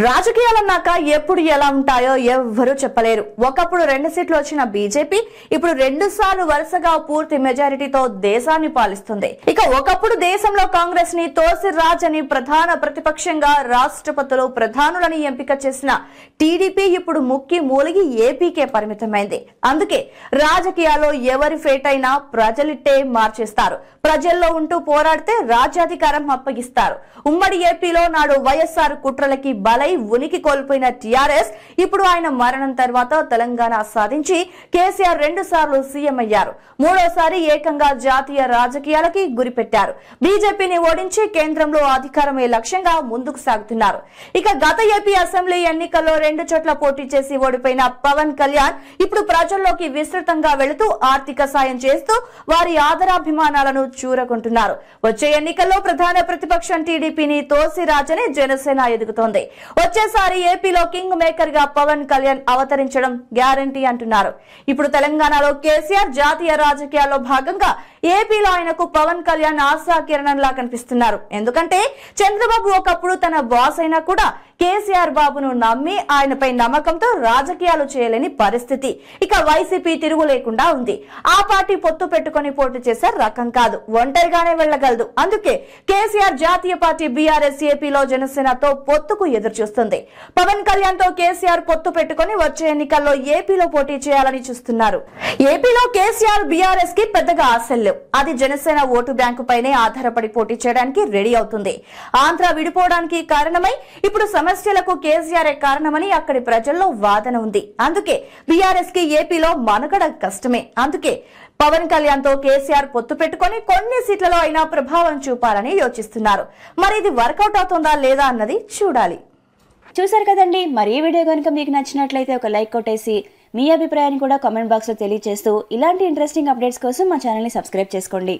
రాజకీయాలన్నాక ఎప్పుడు ఎలా ఉంటాయో ఎవ్వరూ చెప్పలేరు. ఒకప్పుడు రెండు సీట్లు వచ్చిన బీజేపీ ఇప్పుడు రెండు సార్లు వరుసగా పూర్తి మెజారిటీతో దేశాన్ని పాలిస్తుంది. ఇక ఒకప్పుడు దేశంలో కాంగ్రెస్ని తోసి రాజ్ అని ప్రధాన ప్రతిపక్షంగా రాష్ట్రపతులు ప్రధానులని ఎంపిక చేసిన టీడీపీ ఇప్పుడు ముక్కి మూలిగి ఏపీకే పరిమితమైంది. అందుకే రాజకీయాల్లో ఎవరి ఫేట్ అయినా ప్రజలిట్టే మార్చేస్తారు. ప్రజల్లో ఉంటూ పోరాడితే రాజ్యాధికారం అప్పగిస్తారు. ఉమ్మడి ఏపీలో నాడు వైఎస్ఆర్ కుట్రలకి బల ఉనికి కోల్పోయిన టీఆర్ఎస్ ఇప్పుడు ఆయన మరణం తర్వాత తెలంగాణ సాధించి కేసీఆర్ రెండు సార్లు సీఎం అయ్యారు. మూడోసారి ఏకంగా జాతీయ రాజకీయాలకి గురిపెట్టారు. బీజేపీని ఓడించి కేంద్రంలో అధికారమే లక్ష్యంగా ముందుకు సాగుతున్నారు. ఇక గత ఏపీ అసెంబ్లీ ఎన్నికల్లో రెండు చోట్ల పోటీ చేసి ఓడిపోయిన పవన్ కళ్యాణ్ ఇప్పుడు ప్రజల్లోకి విస్తృతంగా వెళుతూ ఆర్థిక సాయం చేస్తూ వారి ఆదరాభిమానాలను చూరకుంటున్నారు వచ్చే ఎన్నికల్లో ప్రధాన ప్రతిపక్షం టీడీపీని తోసి రాజని జనసేన ఎదుగుతోంది. వచ్చేసారి ఏపీలో కింగ్ మేకర్గా పవన్ కళ్యాణ్ అవతరించడం గ్యారంటీ అంటున్నారు. ఇప్పుడు తెలంగాణలో కేసీఆర్ జాతీయ రాజకీయాల్లో భాగంగా ఏపీలో ఆయనకు పవన్ కళ్యాణ్ ఆశా కిరణంలా కనిపిస్తున్నారు. ఎందుకంటే చంద్రబాబు ఒకప్పుడు తన బాస్ అయినా కూడా కేసీఆర్ బాబును నమ్మి ఆయనపై నమ్మకంతో రాజకీయాలు చేయలేని పరిస్థితి. ఇక వైసీపీ తిరుగు లేకుండా ఉంది. ఆ పార్టీ పొత్తు పెట్టుకొని పోటీ చేసే రకం కాదు. ఒంటరిగానే వెళ్ళగలదు అందుకే కేసీఆర్ జాతీయ పార్టీ బీఆర్ఎస్ ఏపీలో జనసేనతో పొత్తుకు ఎదురు చూస్తుంది పవన్ కళ్యాణ్తో కేసీఆర్ పొత్తు పెట్టుకొని వచ్చే ఎన్నికల్లో ఏపీలో పోటీ చేయాలని చూస్తున్నారు. ఏపీలో కేసీఆర్ బీఆర్ఎస్కి పెద్దగా ఆశలు అది జనసేన ఓటు బ్యాంకు పైనే ఆధారపడి పోటీ చేయడానికి రెడీ అవుతుంది. ఆంధ్ర విడిపోవడానికి కారణమై ఇప్పుడు సమస్యలకు కేసీఆర్ కారణమని అక్కడి ప్రజల్లో వాదన ఉంది. అందుకే బీఆర్ఎస్కి ఏపీలో మనుగడ కష్టమే. అందుకే పవన్ కళ్యాణ్తో కేసీఆర్ పొత్తు పెట్టుకొని కొన్ని సీట్లలో అయినా ప్రభావం చూపాలని యోచిస్తున్నారు. మరి ఇది వర్కౌట్ అవుతుందా లేదా అన్నది చూడాలి. చూసారు కదండి. మరి ఈ వీడియో కనుక మీకు నచ్చినట్లయితే ఒక లైక్ కొట్టేసి మీ అభిప్రాయాన్ని కూడా కామెంట్ బాక్స్లో తెలియజేస్తూ ఇలాంటి ఇంట్రెస్టింగ్ అప్డేట్స్ కోసం మా ఛానల్ని సబ్స్క్రైబ్ చేసుకోండి.